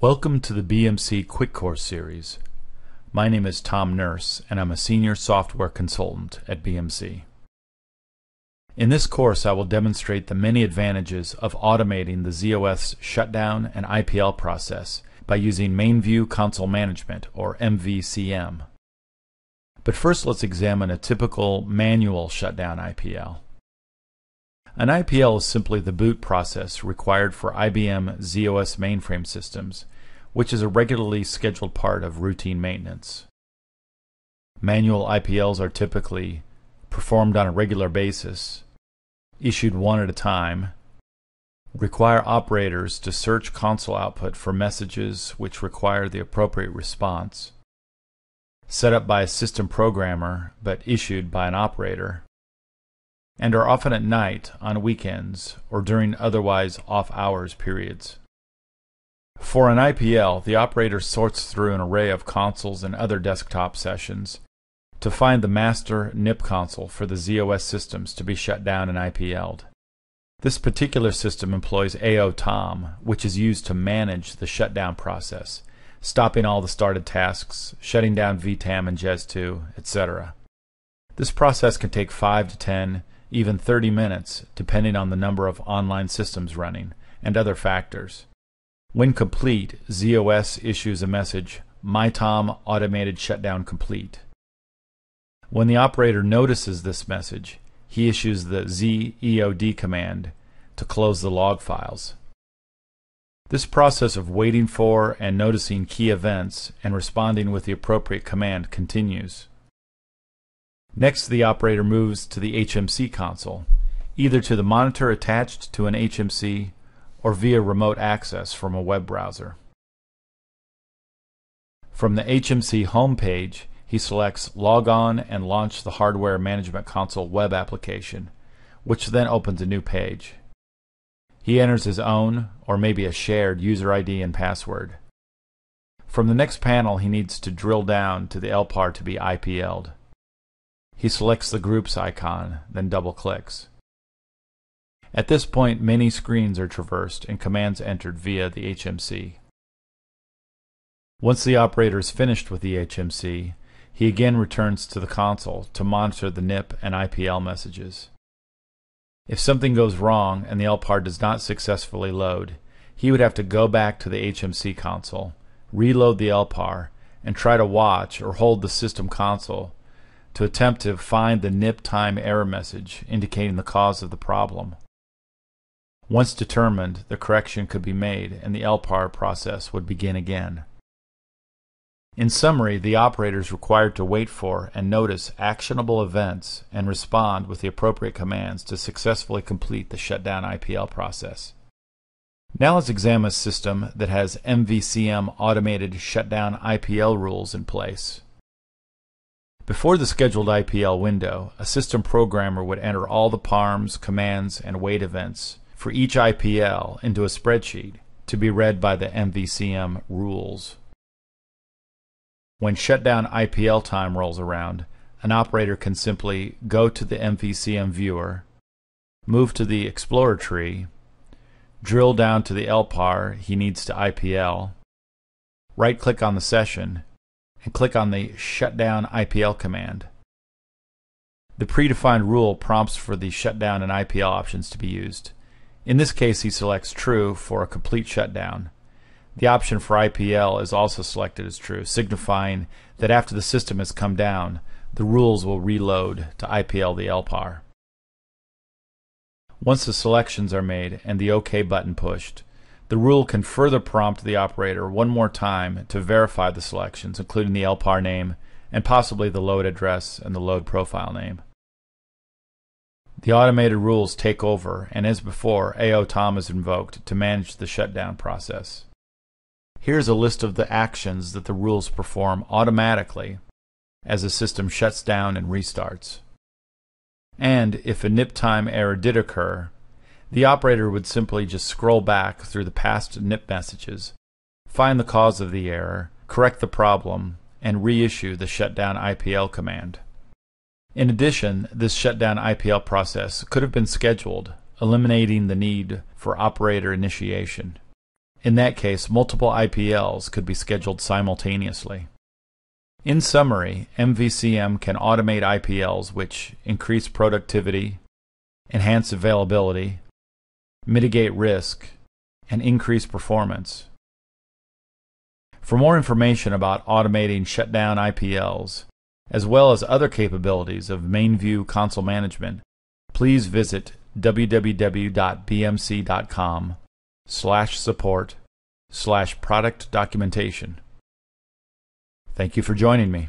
Welcome to the BMC Quick Course series. My name is Tom Nurse, and I'm a senior software consultant at BMC. In this course, I will demonstrate the many advantages of automating the z/OS shutdown and IPL process by using MainView Console Management, or MVCM. But first, let's examine a typical manual shutdown IPL. An IPL is simply the boot process required for IBM z/OS mainframe systems, which is a regularly scheduled part of routine maintenance. Manual IPLs are typically performed on a regular basis, issued one at a time, require operators to search console output for messages which require the appropriate response, set up by a system programmer but issued by an operator, and are often at night, on weekends, or during otherwise off hours periods. For an IPL, the operator sorts through an array of consoles and other desktop sessions to find the master NIP console for the z/OS systems to be shut down and IPL'd. This particular system employs AO-TOM, which is used to manage the shutdown process, stopping all the started tasks, shutting down VTAM and JES2, etc. This process can take 5 to 10, even 30 minutes, depending on the number of online systems running and other factors. When complete, z/OS issues a message, MyTom Automated Shutdown Complete. When the operator notices this message, he issues the Z EOD command to close the log files. This process of waiting for and noticing key events and responding with the appropriate command continues. Next, the operator moves to the HMC console, either to the monitor attached to an HMC or via remote access from a web browser. From the HMC home page, he selects Log On and launch the Hardware Management Console web application, which then opens a new page. He enters his own, or maybe a shared, user ID and password. From the next panel, he needs to drill down to the LPAR to be IPL'd. He selects the groups icon, then double clicks. At this point, many screens are traversed and commands entered via the HMC. Once the operator is finished with the HMC, he again returns to the console to monitor the NIP and IPL messages. If something goes wrong and the LPAR does not successfully load, he would have to go back to the HMC console, reload the LPAR, and try to watch or hold the system console to attempt to find the NIP time error message indicating the cause of the problem. Once determined, the correction could be made and the LPAR process would begin again. In summary, the operator is required to wait for and notice actionable events and respond with the appropriate commands to successfully complete the shutdown IPL process. Now let's examine a system that has MVCM automated shutdown IPL rules in place. Before the scheduled IPL window, a system programmer would enter all the PARMs, commands, and wait events for each IPL into a spreadsheet to be read by the MVCM rules. When shutdown IPL time rolls around, an operator can simply go to the MVCM viewer, move to the Explorer tree, drill down to the LPAR he needs to IPL, right click on the session, and click on the Shutdown IPL command. The predefined rule prompts for the shutdown and IPL options to be used. In this case, he selects True for a complete shutdown the option for IPL is also selected as true, signifying that after the system has come down, the rules will reload to IPL the LPAR. Once the selections are made and the OK button pushed, the rule can further prompt the operator one more time to verify the selections, including the LPAR name and possibly the load address and the load profile name. The automated rules take over, and as before, AO-TOM is invoked to manage the shutdown process. Here's a list of the actions that the rules perform automatically as the system shuts down and restarts. And if a NIP time error did occur, the operator would simply just scroll back through the past NIP messages, find the cause of the error, correct the problem, and reissue the shutdown IPL command. In addition, this shutdown IPL process could have been scheduled, eliminating the need for operator initiation. In that case, multiple IPLs could be scheduled simultaneously. In summary, MVCM can automate IPLs which increase productivity, enhance availability, mitigate risk, and increase performance. For more information about automating shutdown IPLs, as well as other capabilities of MainView console management, please visit www.bmc.com slash support slash product documentation. Thank you for joining me.